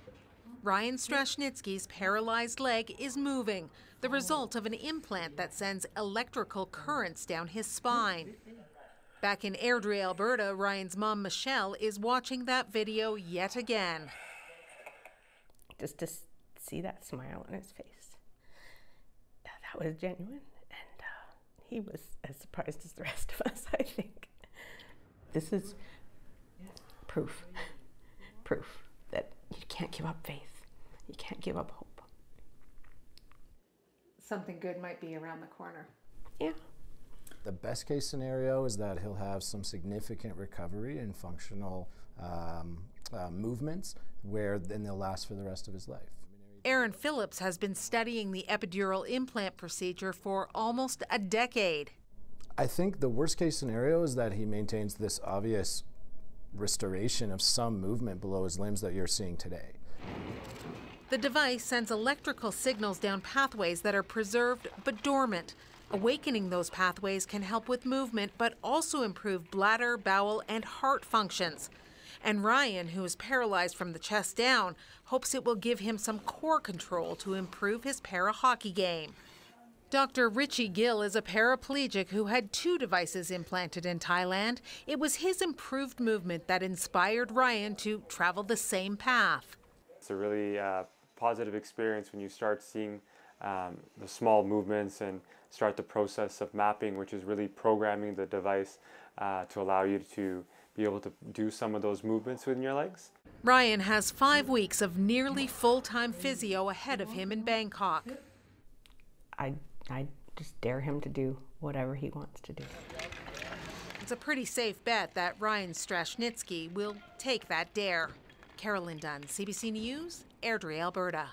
Ryan Straschnitzki's paralyzed leg is moving, the result of an implant that sends electrical currents down his spine. Back in Airdrie, Alberta, Ryan's mom, Michelle, is watching that video yet again. Just to see that smile on his face, that was genuine he was as surprised as the rest of us, <laughs> I think. This is proof, proof that you can't give up faith, you can't give up hope. Something good might be around the corner. Yeah. The best case scenario is that he'll have some significant recovery in functional um, uh, movements where then they'll last for the rest of his life. Aaron Phillips has been studying the epidural implant procedure for almost a decade. I think the worst case scenario is that he maintains this obvious restoration of some movement below his limbs that you're seeing today. The device sends electrical signals down pathways that are preserved but dormant. Awakening those pathways can help with movement but also improve bladder, bowel, and heart functions. And Ryan, who is paralyzed from the chest down, hopes it will give him some core control to improve his para hockey game. Dr. Richie Gill is a paraplegic who had two devices implanted in Thailand. It was his improved movement that inspired Ryan to travel the same path. It's a really uh, positive experience when you start seeing um, the small movements and start the process of mapping, which is really programming the device uh, to allow you to be able to do some of those movements within your legs. Ryan has five weeks of nearly full time physio ahead of him in Bangkok. I, I just dare him to do whatever he wants to do. It's a pretty safe bet that Ryan Straschnitzki will take that dare. Carolyn Dunn, CBC News, Airdrie, Alberta.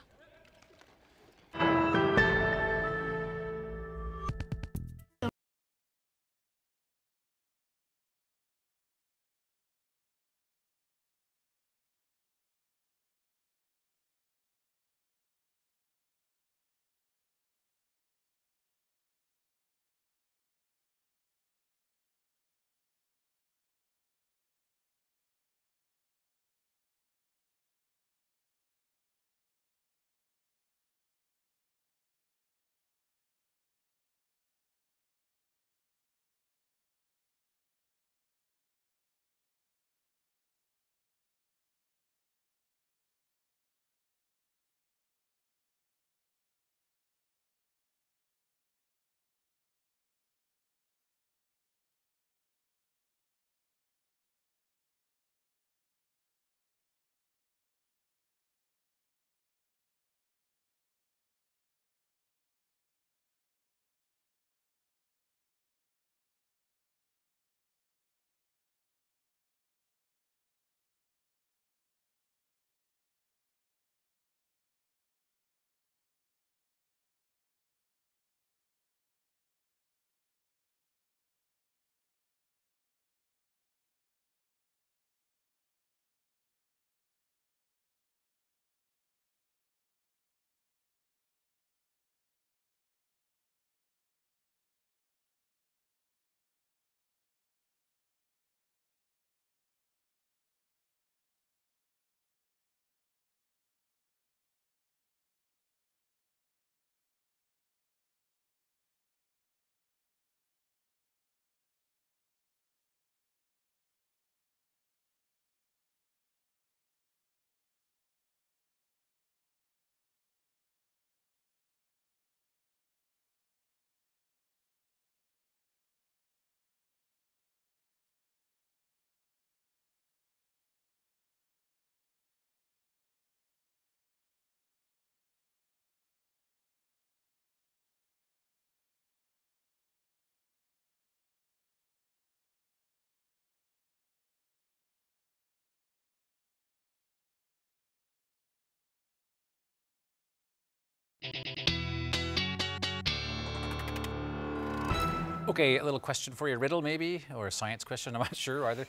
Okay, a little question for you, riddle maybe, or a science question, I'm not sure, are there?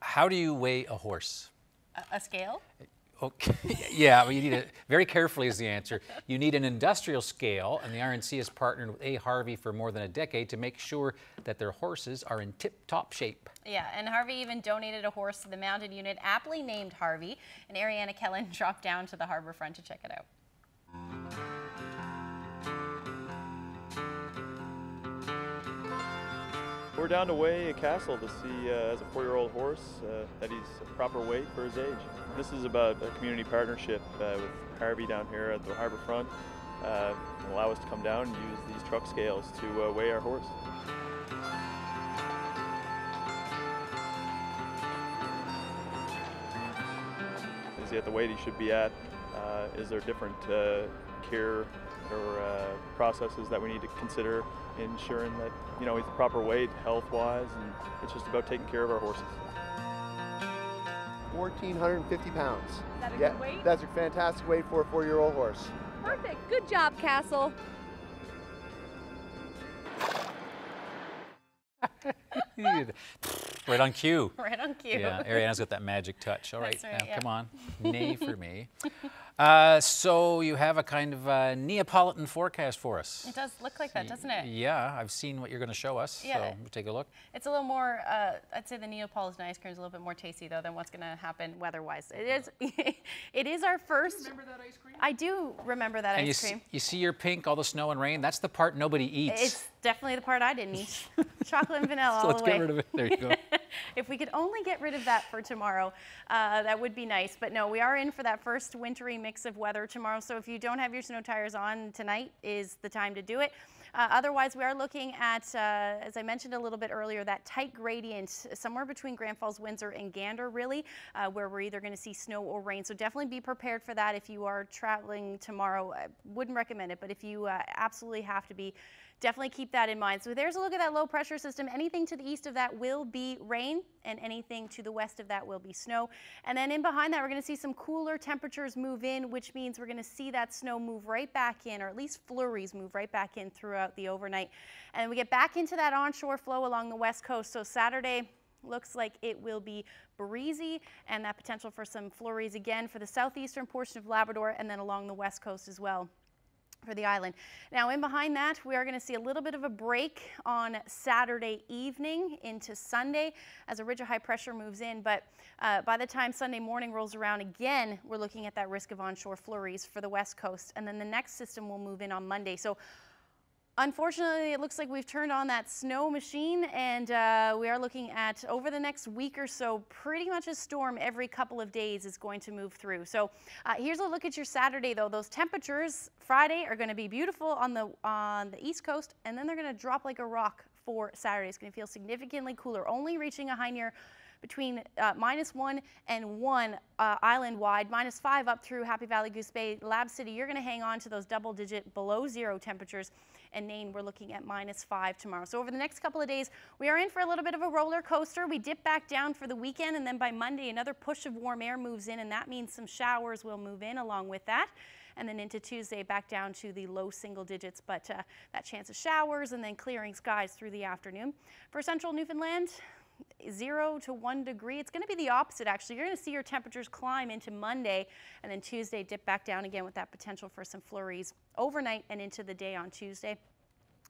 How do you weigh a horse? A, a scale? Uh, okay, <laughs> yeah, well, you need it very carefully is the answer. You need an industrial scale, and the RNC has partnered with A. Harvey for more than a decade to make sure that their horses are in tip-top shape. Yeah, and Harvey even donated a horse to the mounted unit, aptly named Harvey, and Ariana Kelland <laughs> dropped down to the harbor front to check it out. We're down to weigh a castle to see, uh, as a four-year-old horse, uh, that he's a proper weight for his age. This is about a community partnership uh, with Harvey down here at the harbour front. Uh, allow us to come down and use these truck scales to uh, weigh our horse. Is he at the weight he should be at? Uh, is there different care or processes that we need to consider ensuring that you know he's the proper weight health-wise, and it's just about taking care of our horses. 1,450 pounds. Is that a yeah, good weight? That's a fantastic weight for a four-year-old horse. Perfect. Good job, Castle. <laughs> right on cue. Right on cue. Yeah, Ariana's got that magic touch. All right, right, now yeah. come on, nay for me. <laughs> Uh, so you have a kind of uh, Neapolitan forecast for us. It does look like that, doesn't it? Yeah, I've seen what you're going to show us. Yeah. So we'll take a look. It's a little more, uh, I'd say the Neapolitan ice cream is a little bit more tasty though than what's going to happen weather-wise. It is, <laughs> it is our first. remember that ice cream? I do remember that and you ice see, cream. you see your pink, all the snow and rain. That's the part nobody eats. It's definitely the part I didn't eat. <laughs> Chocolate and vanilla so all let's the way. get rid of it. There you go. <laughs> if we could only get rid of that for tomorrow, uh, that would be nice. But no, we are in for that first wintry mix of weather tomorrow. So if you don't have your snow tires on tonight is the time to do it. Uh, otherwise, we are looking at, uh, as I mentioned a little bit earlier, that tight gradient somewhere between Grand Falls, Windsor, and Gander, really, uh, where we're either going to see snow or rain. So definitely be prepared for that if you are traveling tomorrow. I wouldn't recommend it, but if you uh, absolutely have to be, definitely keep that in mind. So there's a look at that low pressure system. Anything to the east of that will be rain, and anything to the west of that will be snow. And then in behind that, we're going to see some cooler temperatures move in, which means we're going to see that snow move right back in, or at least flurries move right back in throughout the overnight. And we get back into that onshore flow along the west coast. So Saturday, Looks like it will be breezy and that potential for some flurries again for the southeastern portion of Labrador and then along the west coast as well for the island. Now in behind that, we are going to see a little bit of a break on Saturday evening into Sunday as a ridge of high pressure moves in. But uh, by the time Sunday morning rolls around again, we're looking at that risk of onshore flurries for the west coast. And then the next system will move in on Monday. So Unfortunately, it looks like we've turned on that snow machine and uh, we are looking at over the next week or so, pretty much a storm every couple of days is going to move through. So uh, here's a look at your Saturday though. Those temperatures Friday are going to be beautiful on the, on the East Coast and then they're going to drop like a rock for Saturday. It's going to feel significantly cooler, only reaching a high near between uh, minus one and one uh, island wide, minus five up through Happy Valley, Goose Bay, Lab City. You're going to hang on to those double digit below zero temperatures. And Nain, we're looking at minus five tomorrow. So over the next couple of days, we are in for a little bit of a roller coaster. We dip back down for the weekend, and then by Monday, another push of warm air moves in, and that means some showers will move in along with that and then into Tuesday back down to the low single digits, but uh, that chance of showers and then clearing skies through the afternoon. For central Newfoundland, zero to one degree. It's going to be the opposite actually. You're going to see your temperatures climb into Monday and then Tuesday dip back down again with that potential for some flurries overnight and into the day on Tuesday.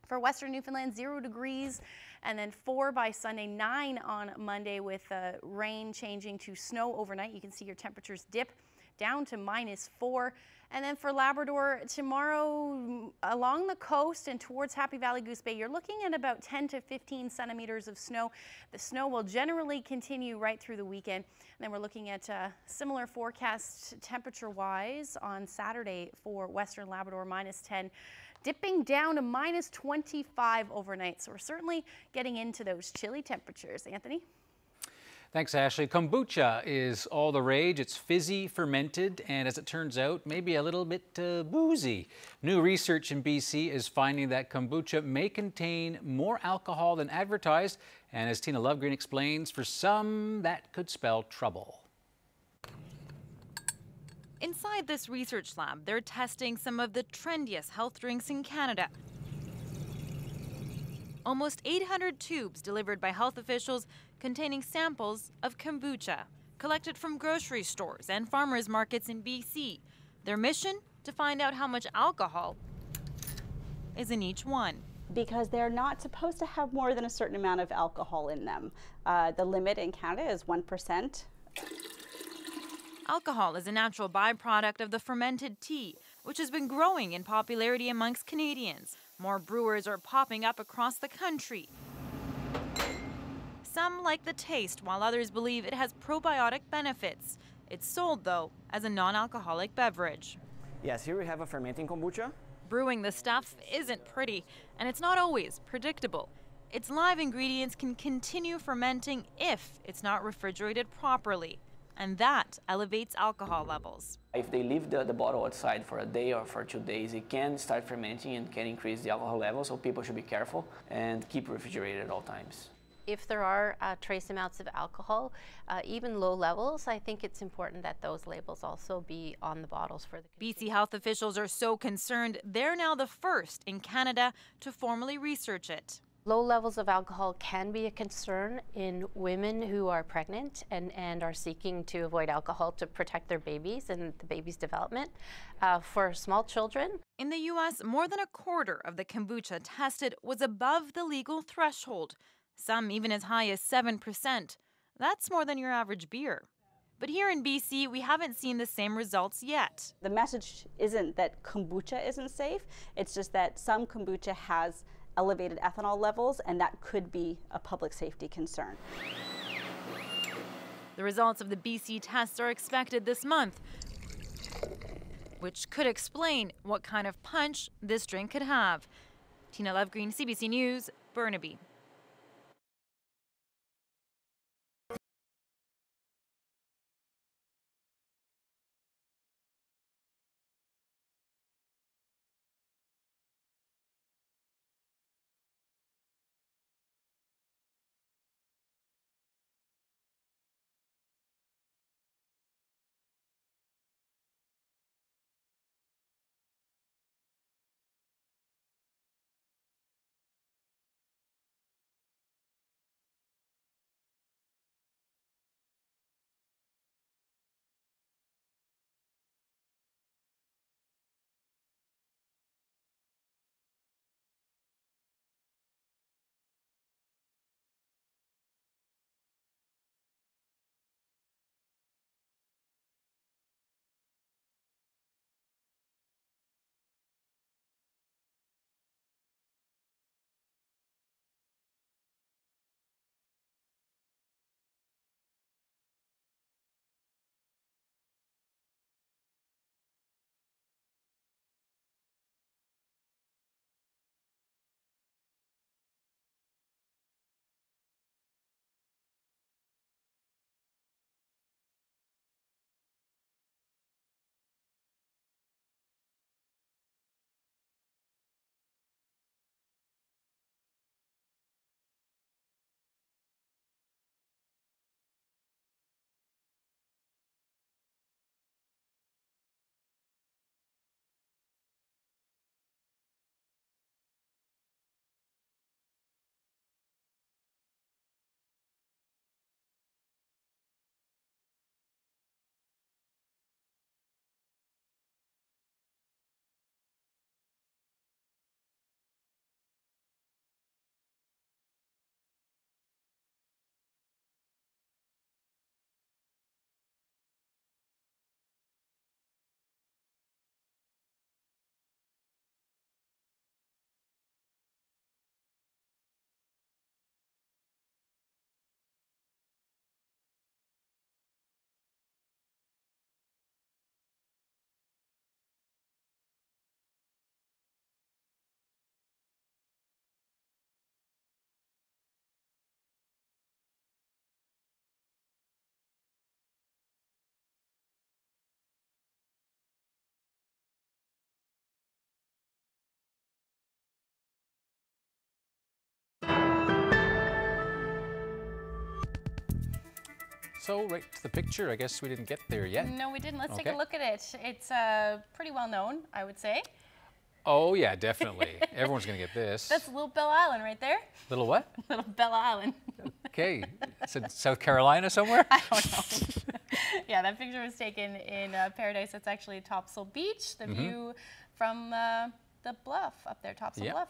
For Western Newfoundland, zero degrees, and then four by Sunday, nine on Monday with uh, rain changing to snow overnight. You can see your temperatures dip down to minus four. And then for Labrador, tomorrow mm, along the coast and towards Happy Valley Goose Bay, you're looking at about 10 to 15 centimeters of snow. The snow will generally continue right through the weekend. And then we're looking at uh, similar forecast temperature-wise on Saturday for Western Labrador, minus 10 dipping down to minus 25 overnight. So we're certainly getting into those chilly temperatures. Anthony? Thanks, Ashley. Kombucha is all the rage. It's fizzy, fermented, and as it turns out, maybe a little bit uh, boozy. New research in BC is finding that kombucha may contain more alcohol than advertised, and as Tina Lovgreen explains, for some, that could spell trouble. Inside this research lab, they're testing some of the trendiest health drinks in Canada. Almost 800 tubes delivered by health officials containing samples of kombucha, collected from grocery stores and farmers markets in BC. Their mission? To find out how much alcohol is in each one. Because they're not supposed to have more than a certain amount of alcohol in them. Uh, the limit in Canada is 1%. Alcohol is a natural byproduct of the fermented tea, which has been growing in popularity amongst Canadians. More brewers are popping up across the country. Some like the taste, while others believe it has probiotic benefits. It's sold, though, as a non alcoholic beverage. Yes, here we have a fermenting kombucha. Brewing the stuff isn't pretty, and it's not always predictable. Its live ingredients can continue fermenting if it's not refrigerated properly and that elevates alcohol levels. If they leave the, the bottle outside for a day or for two days, it can start fermenting and can increase the alcohol level, so people should be careful and keep refrigerated at all times. If there are uh, trace amounts of alcohol, uh, even low levels, I think it's important that those labels also be on the bottles for the. BC health officials are so concerned, they're now the first in Canada to formally research it. Low levels of alcohol can be a concern in women who are pregnant and, and are seeking to avoid alcohol to protect their babies and the baby's development. Uh, for small children, in the U.S., more than a quarter of the kombucha tested was above the legal threshold, some even as high as 7%. That's more than your average beer. But here in BC, we haven't seen the same results yet. The message isn't that kombucha isn't safe, it's just that some kombucha has elevated ethanol levels, and that could be a public safety concern. The results of the BC tests are expected this month, which could explain what kind of punch this drink could have. Tina Lovgreen, CBC News, Burnaby. Also right to the picture. I guess we didn't get there yet. No, we didn't. Let's take a look at it. It's uh, pretty well known, I would say. Oh yeah, <laughs> definitely. Everyone's gonna get this. That's Little Bella Island right there. Little what? <laughs> Little Bella Island. Okay, it's in South Carolina somewhere. <laughs> I don't know. yeah, that picture was taken in uh, Paradise. That's actually Topsail Beach, the Mhm. view from uh, the bluff up there, Topsail Yep. Bluff.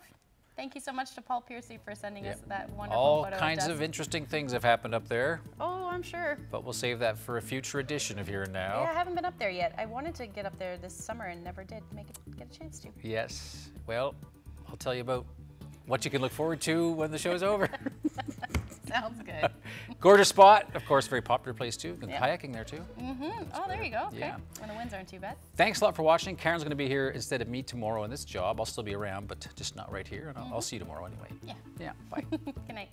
Thank you so much to Paul Piercy for sending us that wonderful All photo kinds of, of interesting things have happened up there, Oh, I'm sure. but we'll save that for a future edition of Here and Now. Yeah, I haven't been up there yet. I wanted to get up there this summer and never did make it, get a chance to. Yes. Well, I'll tell you about what you can look forward to when the show's over. <laughs> Sounds good. <laughs> Gorgeous spot, of course, very popular place too. Good Yep. kayaking there too. Mm-hmm. Oh, there you go. Okay. Yeah. When the winds aren't too bad. Thanks a lot for watching. Karen's going to be here instead of me tomorrow in this job. I'll still be around, but just not right here. And I'll, I'll see you tomorrow anyway. Yeah. Yeah. Bye. <laughs> Good night.